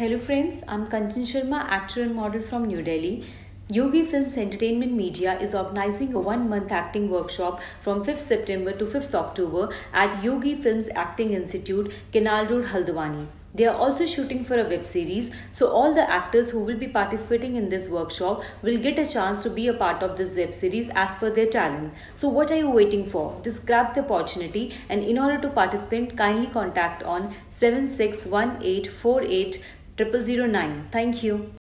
Hello friends, I'm Kanchan Sharma, actor and model from New Delhi. Yogi Films Entertainment Media is organizing a one month acting workshop from 5th September to 5th October at Yogi Films Acting Institute, Canal Road, Haldwani. They are also shooting for a web series, so all the actors who will be participating in this workshop will get a chance to be a part of this web series as per their talent. So, what are you waiting for? Just grab the opportunity, and in order to participate, kindly contact on 761848 0009. Thank you.